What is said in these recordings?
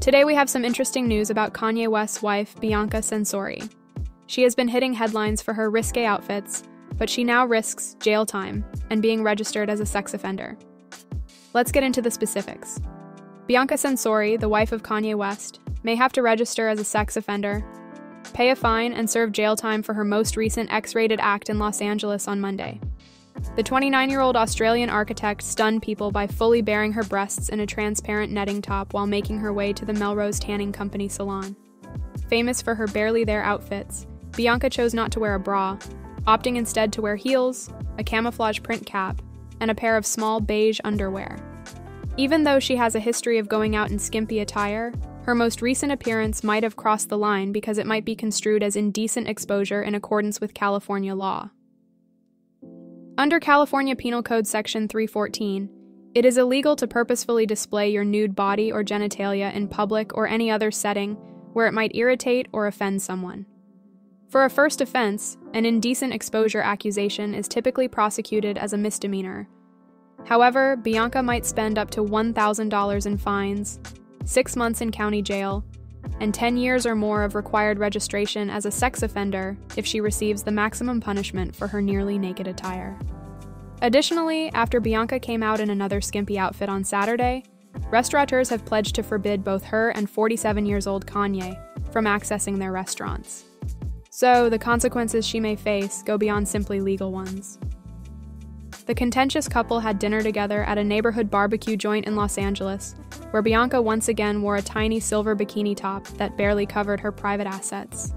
Today we have some interesting news about Kanye West's wife, Bianca Censori. She has been hitting headlines for her risque outfits, but she now risks jail time and being registered as a sex offender. Let's get into the specifics. Bianca Censori, the wife of Kanye West, may have to register as a sex offender, pay a fine, and serve jail time for her most recent X rated act in Los Angeles on Monday. The 29 year old Australian architect stunned people by fully baring her breasts in a transparent netting top while making her way to the Melrose Tanning Company salon. Famous for her barely there outfits, Bianca chose not to wear a bra, opting instead to wear heels, a camouflage print cap, and a pair of small beige underwear. Even though she has a history of going out in skimpy attire, her most recent appearance might have crossed the line because it might be construed as indecent exposure in accordance with California law. Under California Penal Code Section 314, it is illegal to purposefully display your nude body or genitalia in public or any other setting where it might irritate or offend someone. For a first offense, an indecent exposure accusation is typically prosecuted as a misdemeanor. However, Bianca might spend up to $1,000 in fines, six months in county jail, and 10 years or more of required registration as a sex offender if she receives the maximum punishment for her nearly naked attire. Additionally, after Bianca came out in another skimpy outfit on Saturday, restaurateurs have pledged to forbid both her and 47 years old Kanye from accessing their restaurants. So, the consequences she may face go beyond simply legal ones. The contentious couple had dinner together at a neighborhood barbecue joint in Los Angeles, where Bianca once again wore a tiny silver bikini top that barely covered her private assets.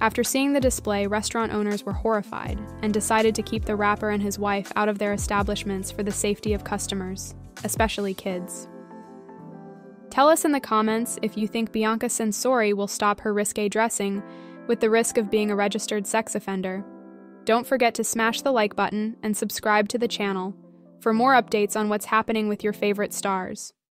After seeing the display, restaurant owners were horrified and decided to keep the rapper and his wife out of their establishments for the safety of customers, especially kids. Tell us in the comments if you think Bianca Censori will stop her risque dressing with the risk of being a registered sex offender. Don't forget to smash the like button and subscribe to the channel for more updates on what's happening with your favorite stars.